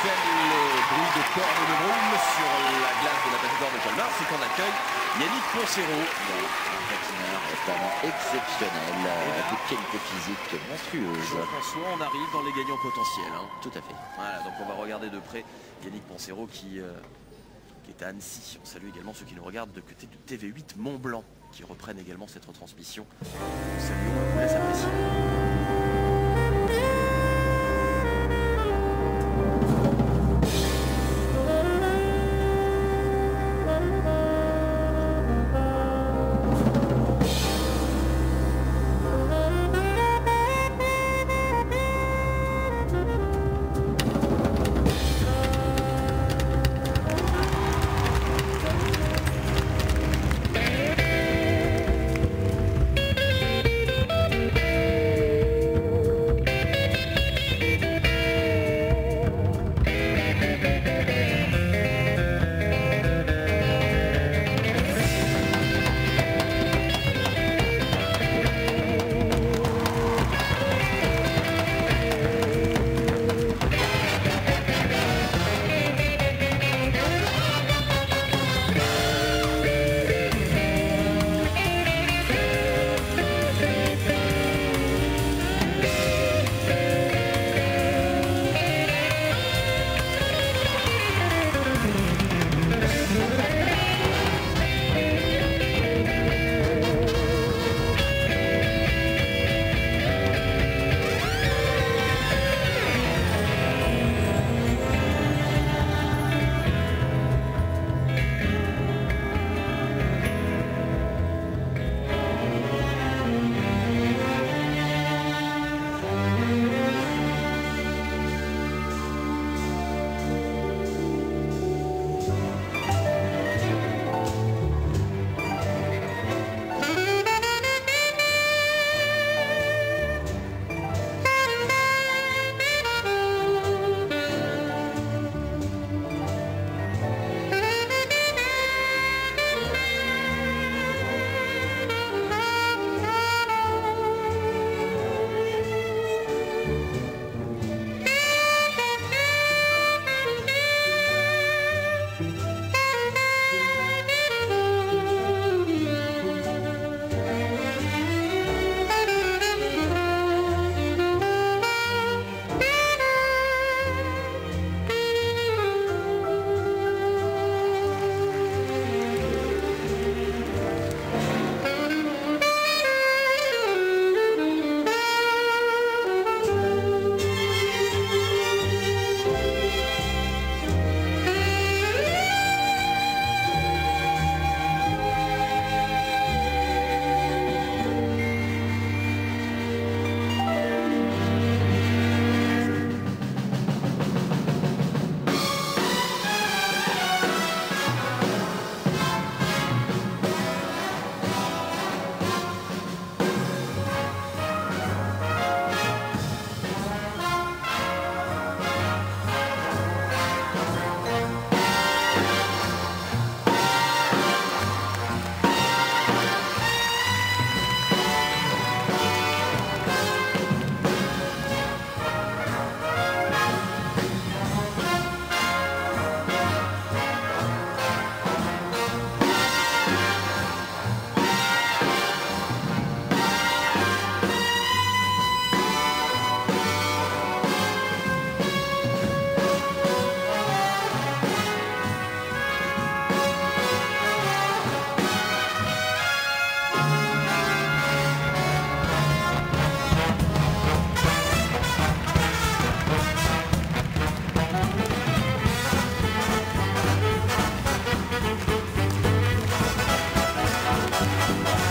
rappelle les bruits de cordes de brume sur la glace de la patinoire de Colmar, c'est qu'on accueille Yannick Poncero. Un patineur vraiment exceptionnel, avec des qualités physiques monstrueuses. Jean-François, on arrive dans les gagnants potentiels. hein. Tout à fait. Voilà, donc on va regarder de près Yannick Poncero qui, euh, qui est à Annecy. On salue également ceux qui nous regardent de côté de TV8 Mont Blanc qui reprennent également cette retransmission. On salue, on vous laisse apprécier. Bye.